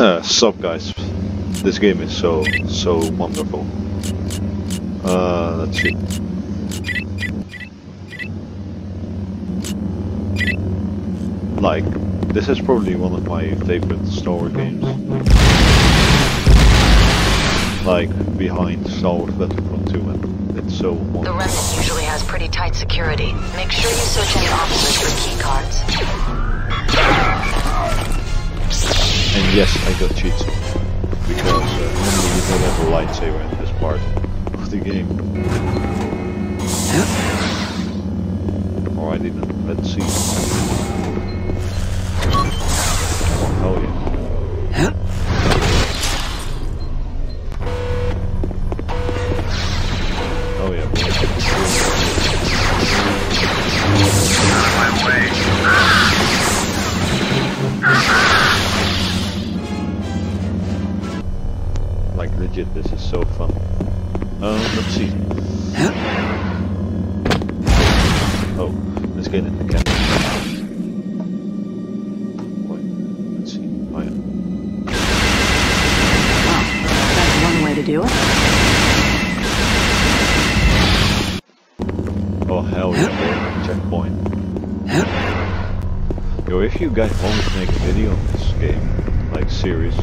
Uh, sup guys, this game is so, so wonderful. Uh, let's see. Like, this is probably one of my favorite Star Wars games. Like, behind Star Wars Battlefront 2 and it's so The wonderful. Remnant usually has pretty tight security. Make sure you search any officers for key cards. And yes, I got cheats. Because uh, normally you don't have a lightsaber in this part of the game. Or I didn't. Let's see. Oh yeah. This is so fun. Um, let's see. Oh, let's get in the camera. Wait, let's see. Oh yeah. That's one way to do it. Oh hell yeah, checkpoint. Yo, if you guys want to make a video on this game, like series,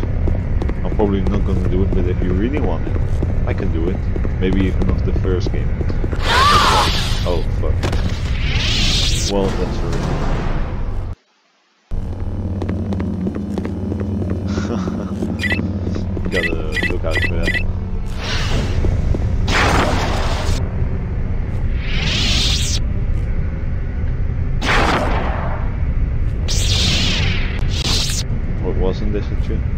I'm probably not gonna do it, but if you really want it, I can do it. Maybe even of the first game. Oh fuck. Well, that's alright. Gotta look out for that. What wasn't this a tune?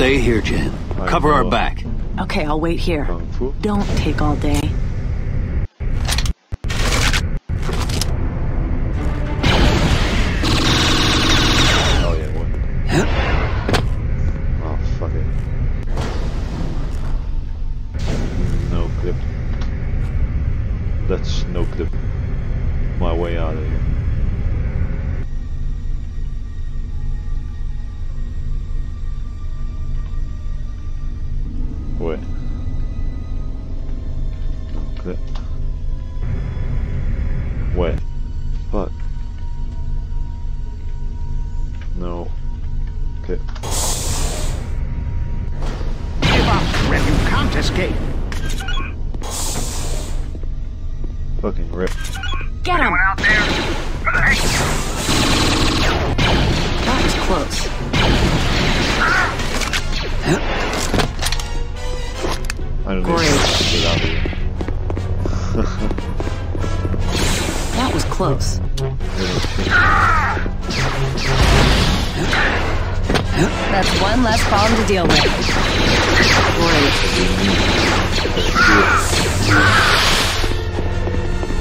Stay here, Jan. Cover our back. Okay, I'll wait here. Don't take all day. Oh yeah, what? Oh fuck it. No clip. That's no clip. My way out of here. No clip. Wait. Fuck. No. Okay. Give up, Rip. You can't escape. Fucking rip. Get him! out there? That was close. I don't Great. need to get out of here. That was close. That's one less problem to deal with. Great.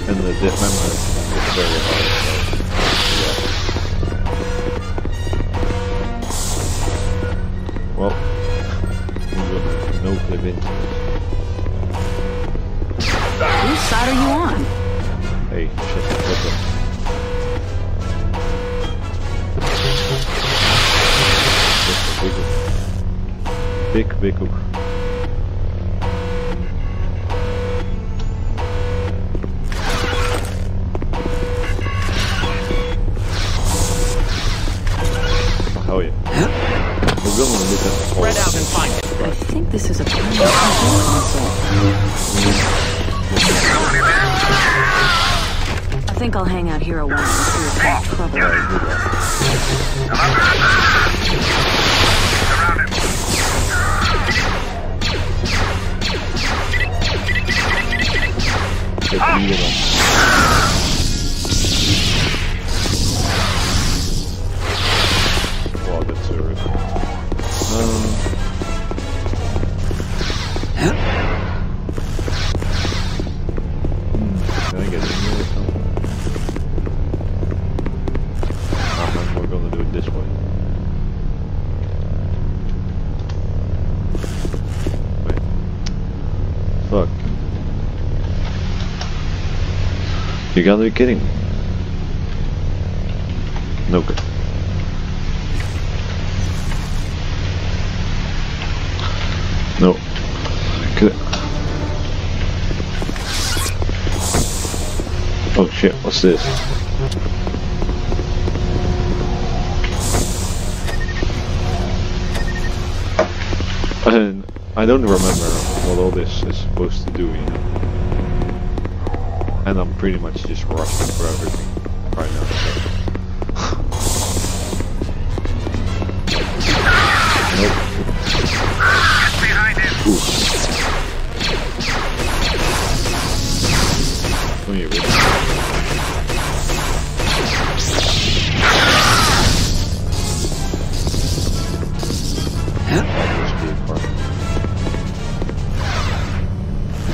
And the dismember is very hard. Well, no clip Hey, shut the fuck up. Just trouble. Just Fuck. You gotta be kidding me. No good. No. Oh shit, what's this? And I don't remember what all this is supposed to do, you know. And I'm pretty much just rushing for everything right now.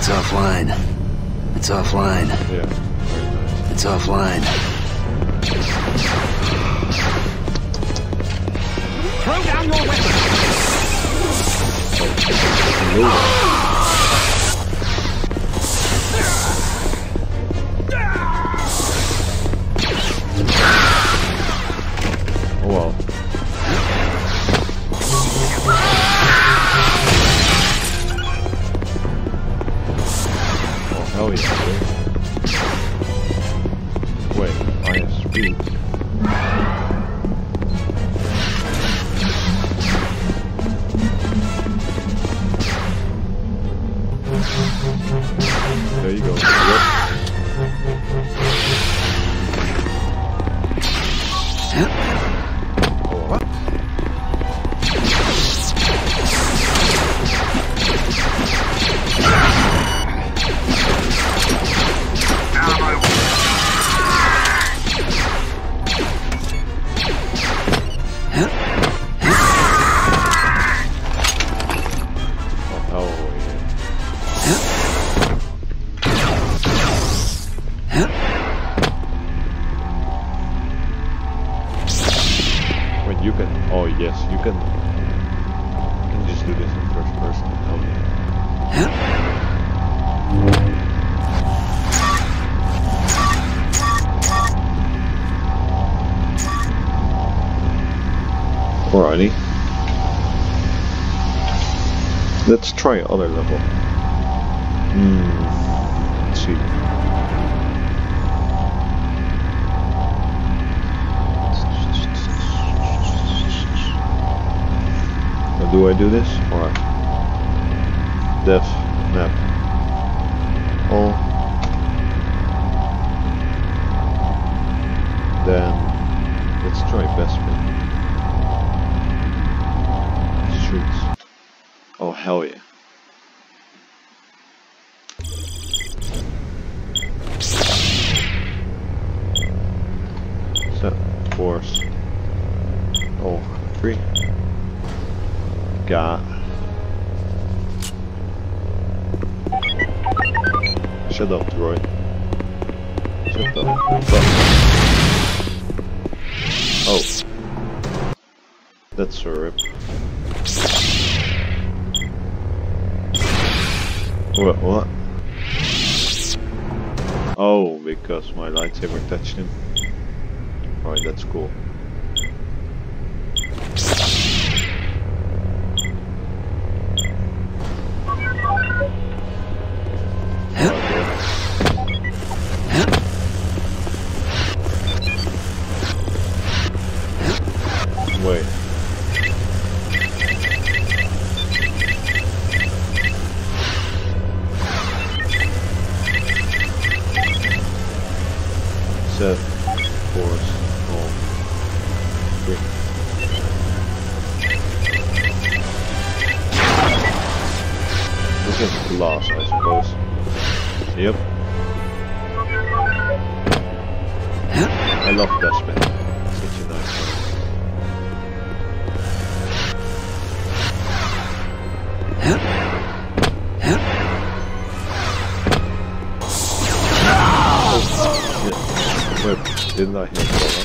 It's offline. It's offline. Yeah. It's offline. Throw down your weapon. Can. You can just do this in first person. Yeah. Alrighty. Let's try other level. Hmm. Do I do this? Or def map? All. Then let's try Bespin. Streets. Oh hell yeah. Set force. Oh, three. Got. Shut up, Troy. Shut up. Fuck. Oh. That's a rip. What? What? Oh, because my lightsaber touched him. Alright, that's cool. I love Bespin. Such a nice one. Oh, shit. Wait, didn't I hit that